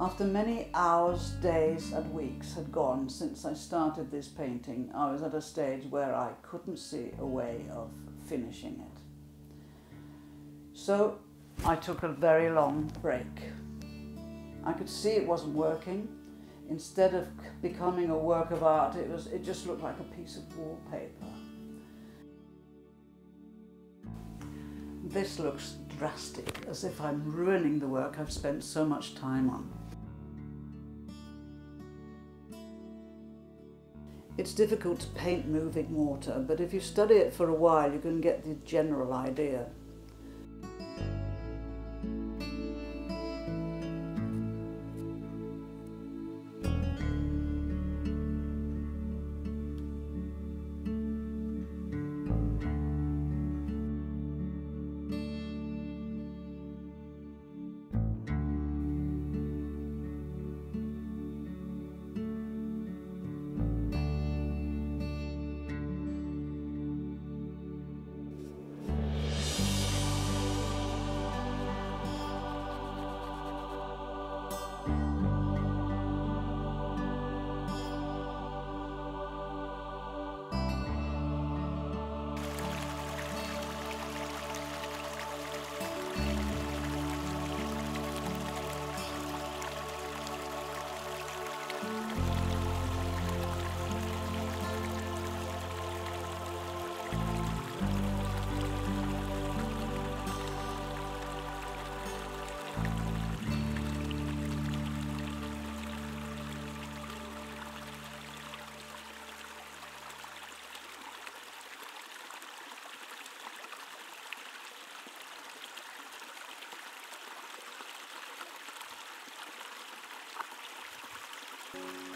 After many hours, days, and weeks had gone since I started this painting, I was at a stage where I couldn't see a way of finishing it. So I took a very long break. I could see it wasn't working. Instead of becoming a work of art, it, was, it just looked like a piece of wallpaper. This looks drastic, as if I'm ruining the work I've spent so much time on. It's difficult to paint moving water, but if you study it for a while, you can get the general idea. you